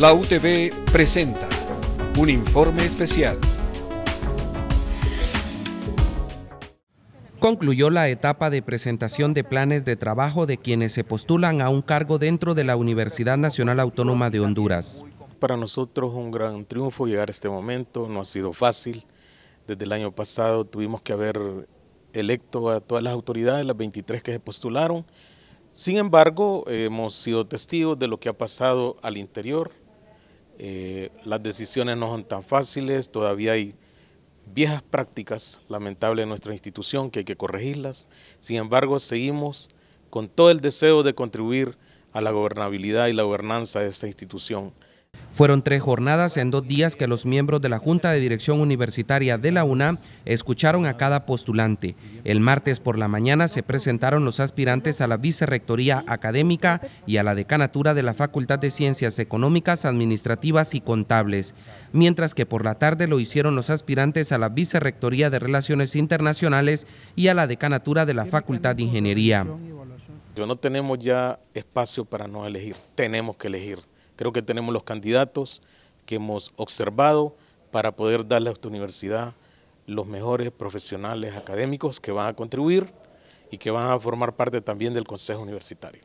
La UTV presenta un informe especial. Concluyó la etapa de presentación de planes de trabajo de quienes se postulan a un cargo dentro de la Universidad Nacional Autónoma de Honduras. Para nosotros un gran triunfo llegar a este momento, no ha sido fácil. Desde el año pasado tuvimos que haber electo a todas las autoridades, las 23 que se postularon. Sin embargo, hemos sido testigos de lo que ha pasado al interior eh, las decisiones no son tan fáciles, todavía hay viejas prácticas lamentables en nuestra institución que hay que corregirlas. Sin embargo, seguimos con todo el deseo de contribuir a la gobernabilidad y la gobernanza de esta institución. Fueron tres jornadas en dos días que los miembros de la Junta de Dirección Universitaria de la UNAM escucharon a cada postulante. El martes por la mañana se presentaron los aspirantes a la Vicerrectoría Académica y a la Decanatura de la Facultad de Ciencias Económicas, Administrativas y Contables, mientras que por la tarde lo hicieron los aspirantes a la Vicerrectoría de Relaciones Internacionales y a la Decanatura de la Facultad de Ingeniería. No tenemos ya espacio para no elegir, tenemos que elegir. Creo que tenemos los candidatos que hemos observado para poder darle a esta universidad los mejores profesionales académicos que van a contribuir y que van a formar parte también del Consejo Universitario.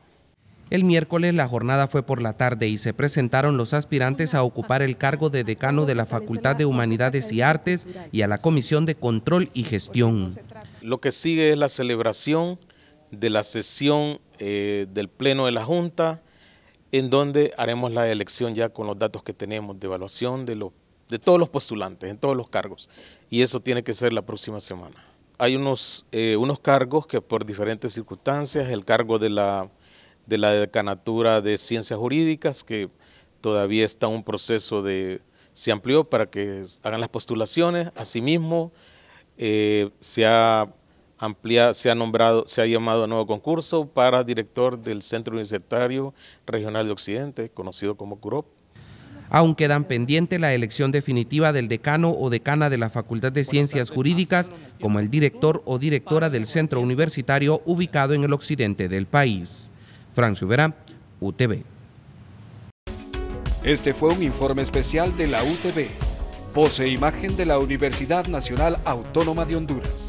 El miércoles la jornada fue por la tarde y se presentaron los aspirantes a ocupar el cargo de decano de la Facultad de Humanidades y Artes y a la Comisión de Control y Gestión. Lo que sigue es la celebración de la sesión eh, del Pleno de la Junta, en donde haremos la elección ya con los datos que tenemos de evaluación de, de todos los postulantes, en todos los cargos. Y eso tiene que ser la próxima semana. Hay unos, eh, unos cargos que por diferentes circunstancias, el cargo de la, de la decanatura de ciencias jurídicas, que todavía está un proceso de, se amplió para que hagan las postulaciones. Asimismo, eh, se ha se ha nombrado, se ha llamado a nuevo concurso para director del Centro Universitario Regional de Occidente, conocido como CUROP. Aún quedan pendiente la elección definitiva del decano o decana de la Facultad de Ciencias Jurídicas como el director o directora del centro universitario ubicado en el occidente del país. Francio Vera, UTV. Este fue un informe especial de la UTV, voz e imagen de la Universidad Nacional Autónoma de Honduras.